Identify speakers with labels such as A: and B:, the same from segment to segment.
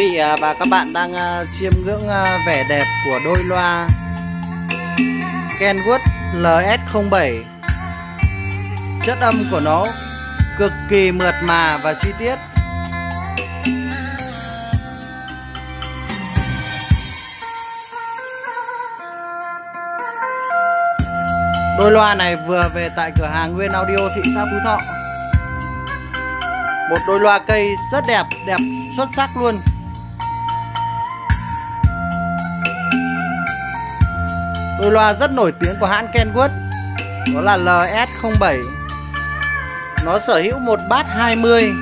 A: vị và các bạn đang à, chiêm ngưỡng à, vẻ đẹp của đôi loa Kenwood LS07 Chất âm của nó cực kỳ mượt mà và chi tiết. Đôi loa này vừa về tại cửa hàng Nguyên Audio thị xã Phú Thọ. Một đôi loa cây rất đẹp, đẹp xuất sắc luôn. Đôi loa rất nổi tiếng của hãng Kenwood. Đó là LS07 Nó sở hữu một bát 20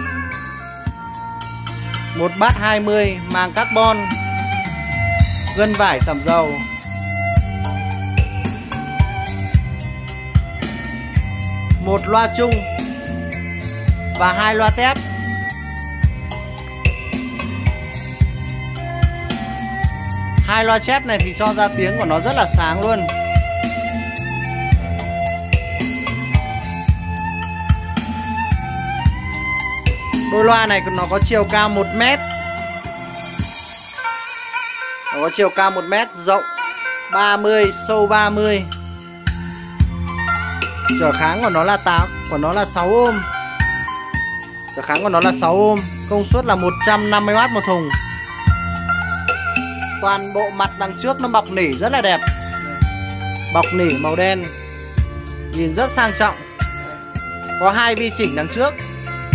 A: Một bát 20 màng carbon, Gân vải tẩm dầu. Một loa chung Và hai loa tép. Hai loa chép này thì cho ra tiếng của nó rất là sáng luôn. Đôi loa này nó có chiều cao 1 mét. Nó có chiều cao 1 mét, rộng 30 sâu 30 trở kháng của nó là 8 của nó là 6 ôm. Trở kháng của nó là 6 ôm, công suất là 150W một thùng toàn bộ mặt đằng trước nó bọc nỉ rất là đẹp. Bọc nỉ màu đen, nhìn rất sang trọng. Có hai vi chỉnh đằng trước,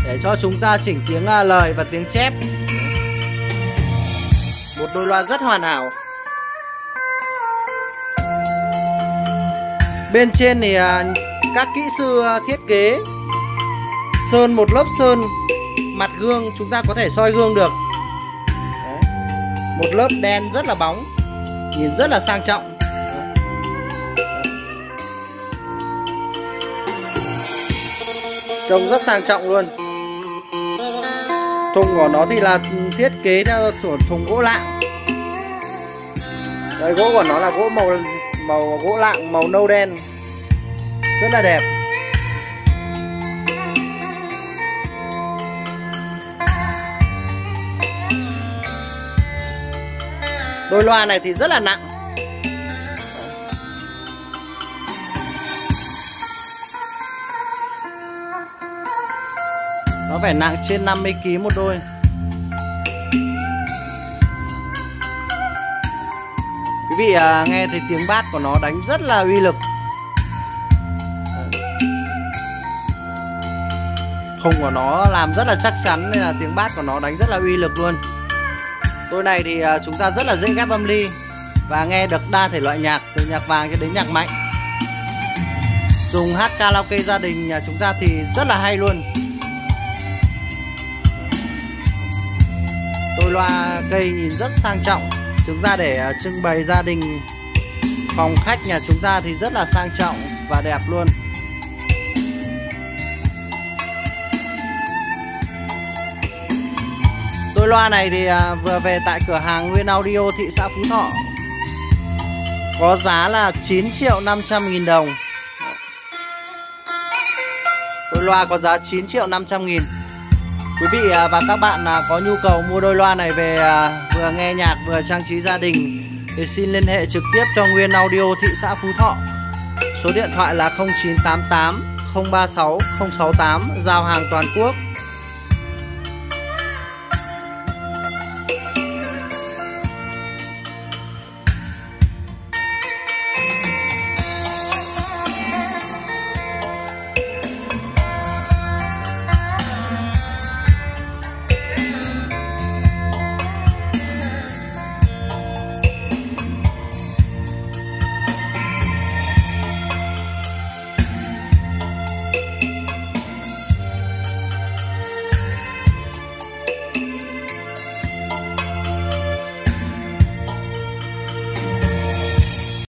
A: để cho chúng ta chỉnh tiếng à, lời và tiếng chép. Một đôi loa rất hoàn hảo. Bên trên thì à, các kỹ sư à, thiết kế. Sơn, một lớp sơn. Mặt gương, chúng ta có thể soi gương được một lớp đen rất là bóng nhìn rất là sang trọng. Trông rất sang trọng luôn. Thùng của nó thì là thiết kế theo kiểu thùng gỗ lạng. Đấy, gỗ của nó là gỗ màu màu gỗ lạng màu nâu đen. Rất là đẹp. Đôi loa này thì rất là nặng. Nó phải nặng trên 50 kg một đôi. Quý vị à, nghe thấy tiếng bát của nó đánh rất là uy lực. Thùng của nó làm rất là chắc chắn nên là tiếng bát của nó đánh rất là uy lực luôn. Tôi này thì à, chúng ta rất là dễ ghép âm ly và nghe được đa thể loại nhạc, từ nhạc vàng cho đến nhạc mạnh. Dùng hát karaoke gia đình nhà chúng ta thì rất là hay luôn. Tôi loa cây nhìn rất sang trọng. Chúng ta để à, trưng bày gia đình, phòng khách nhà chúng ta thì rất là sang trọng và đẹp luôn. Đôi loa này thì à, vừa về tại cửa hàng Nguyên Audio thị xã Phú Thọ. Có giá là 9 triệu 500 nghìn đồng. Đôi loa có giá 9 triệu 500 nghìn. Quý vị à, và các bạn à, có nhu cầu mua đôi loa này về vừa nghe nhạc, vừa trang trí gia đình Thì xin liên hệ trực tiếp cho Nguyên Audio thị xã Phú Thọ. Số điện thoại là 0988 036 068 giao hàng toàn quốc.